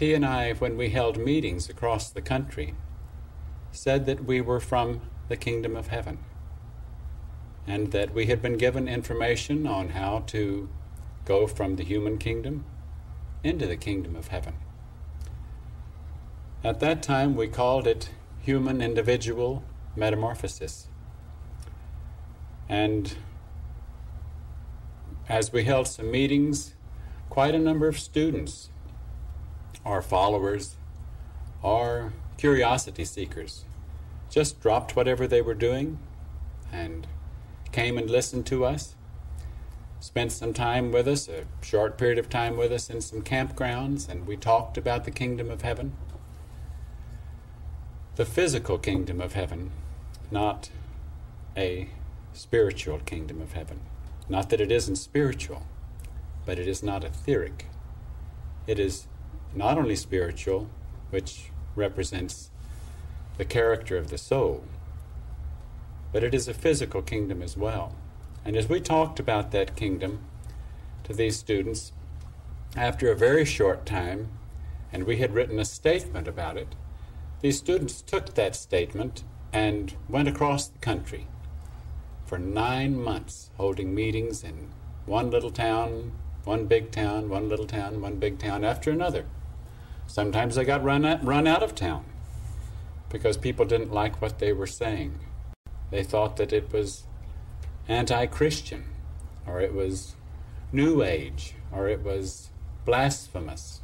Ti and I, when we held meetings across the country, said that we were from the kingdom of heaven and that we had been given information on how to go from the human kingdom into the kingdom of heaven. At that time, we called it human individual metamorphosis. And as we held some meetings, quite a number of students, our followers, our curiosity seekers, just dropped whatever they were doing and came and listened to us, spent some time with us, a short period of time with us in some campgrounds, and we talked about the kingdom of heaven. The physical kingdom of heaven, not a spiritual kingdom of heaven. Not that it isn't spiritual, but it is not etheric. It is not only spiritual, which represents the character of the soul, but it is a physical kingdom as well. And as we talked about that kingdom to these students, after a very short time, and we had written a statement about it, these students took that statement and went across the country for nine months, holding meetings in one little town, one big town, one little town, one big town after another. Sometimes they got run out, run out of town because people didn't like what they were saying. They thought that it was anti Christian, or it was New Age, or it was blasphemous.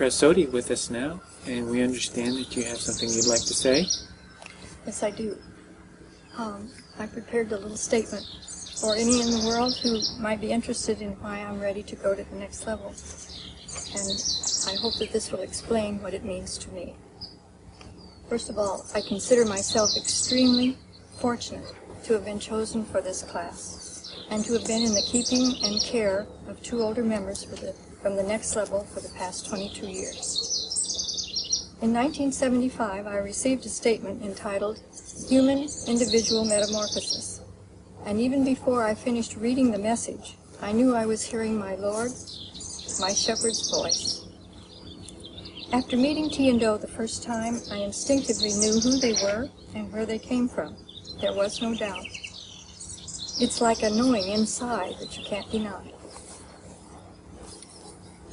Presodi with us now, and we understand that you have something you'd like to say. Yes, I do. Um, I prepared a little statement for any in the world who might be interested in why I'm ready to go to the next level. And I hope that this will explain what it means to me. First of all, I consider myself extremely fortunate to have been chosen for this class and to have been in the keeping and care of two older members for the, from the next level for the past 22 years. In 1975, I received a statement entitled Human Individual Metamorphosis. And even before I finished reading the message, I knew I was hearing my Lord, my shepherd's voice. After meeting Ti and Do the first time, I instinctively knew who they were and where they came from. There was no doubt. It's like a knowing inside that you can't deny.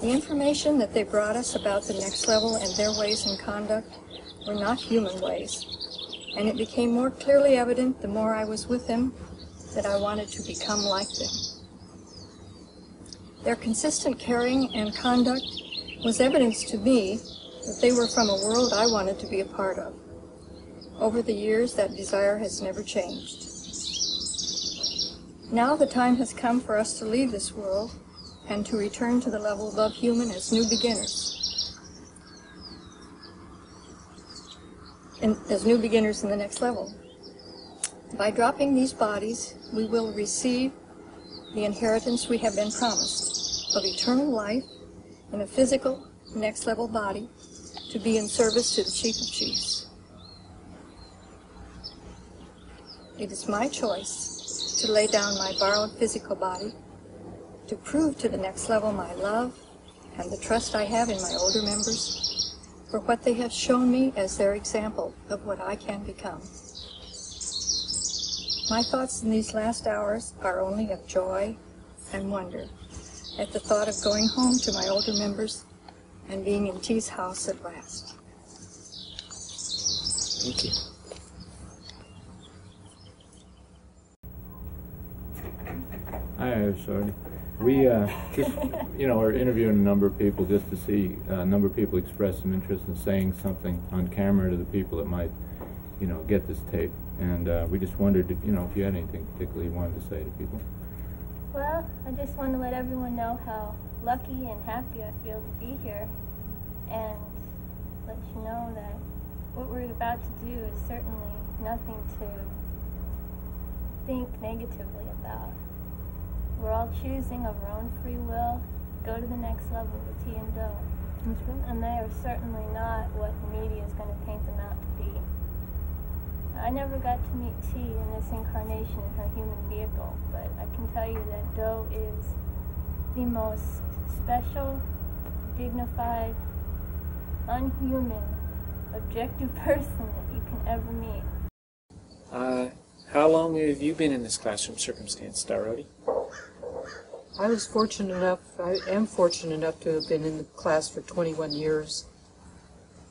The information that they brought us about the next level and their ways and conduct were not human ways, and it became more clearly evident the more I was with them that I wanted to become like them. Their consistent caring and conduct was evidence to me that they were from a world I wanted to be a part of. Over the years, that desire has never changed. Now the time has come for us to leave this world and to return to the level above human as new beginners. In, as new beginners in the next level. By dropping these bodies, we will receive the inheritance we have been promised of eternal life in a physical, next level body to be in service to the Chief of Chiefs. It is my choice to lay down my borrowed physical body to prove to the next level my love and the trust I have in my older members for what they have shown me as their example of what I can become. My thoughts in these last hours are only of joy and wonder at the thought of going home to my older members and being in Ti's house at last. Thank you. Hi, sorry. We uh, just, you know, are interviewing a number of people just to see uh, a number of people express some interest in saying something on camera to the people that might, you know, get this tape. And uh, we just wondered, if, you know, if you had anything particularly you wanted to say to people. Well, I just want to let everyone know how lucky and happy I feel to be here, and let you know that what we're about to do is certainly nothing to think negatively about. We're all choosing of our own free will to go to the next level with Ti and Do. And they are certainly not what the media is going to paint them out to be. I never got to meet Ti in this incarnation in her human vehicle, but I can tell you that Do is the most special, dignified, unhuman, objective person that you can ever meet. Uh, how long have you been in this classroom circumstance, Darodi? I was fortunate enough, I am fortunate enough to have been in the class for 21 years.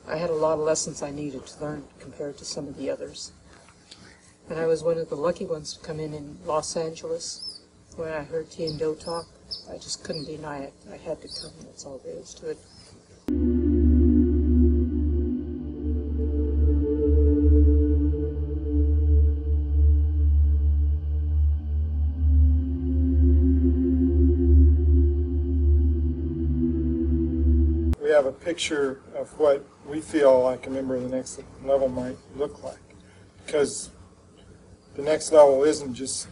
I had a lot of lessons I needed to learn compared to some of the others. And I was one of the lucky ones to come in in Los Angeles. When I heard Ti and Do talk, I just couldn't deny it. I had to come, that's all there is to it. Have a picture of what we feel like a member of the next level might look like. Because the next level isn't just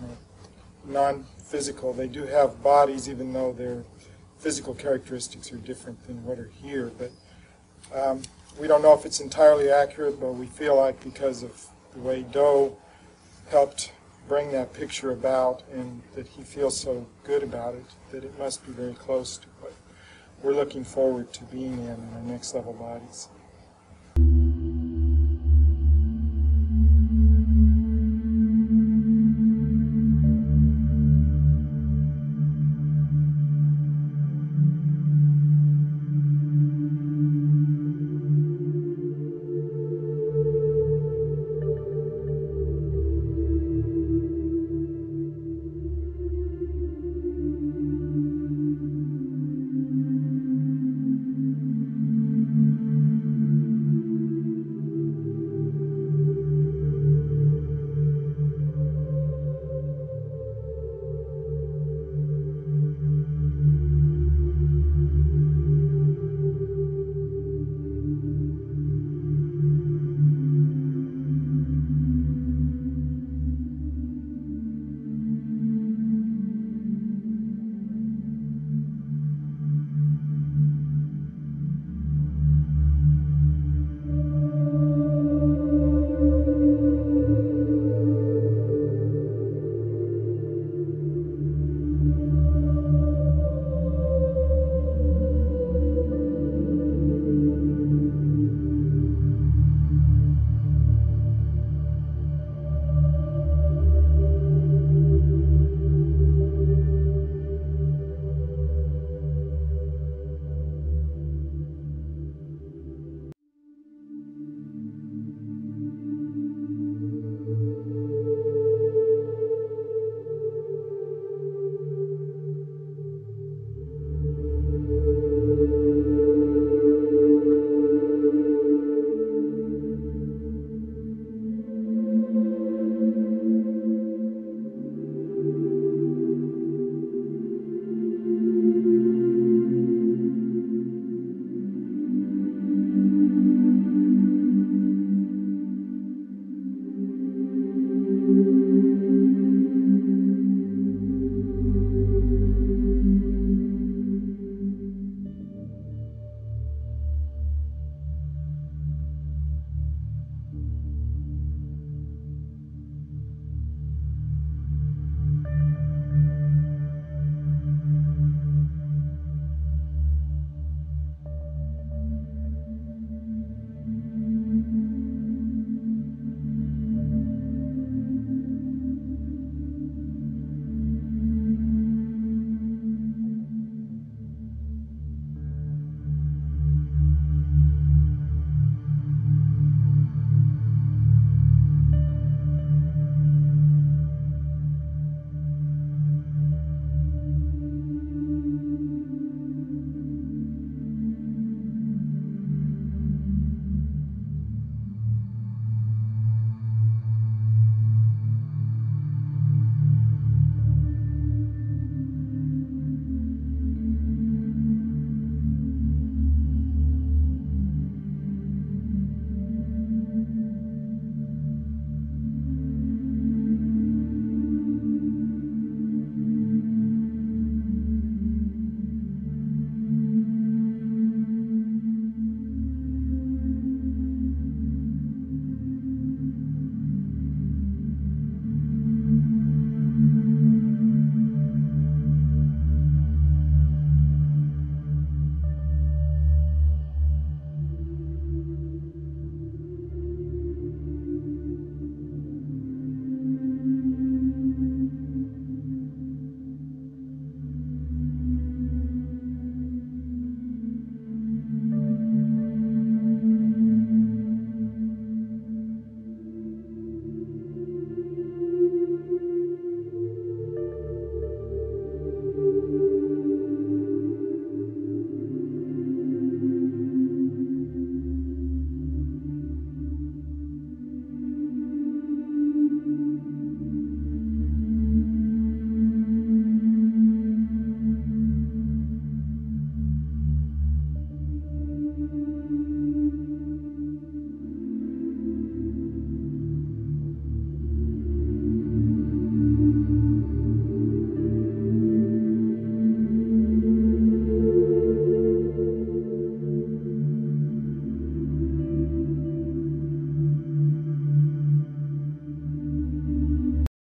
you know, non-physical. They do have bodies, even though their physical characteristics are different than what are here. But um, we don't know if it's entirely accurate, but we feel like because of the way Do helped bring that picture about and that he feels so good about it, that it must be very close to what we're looking forward to being in our next level bodies.